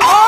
아!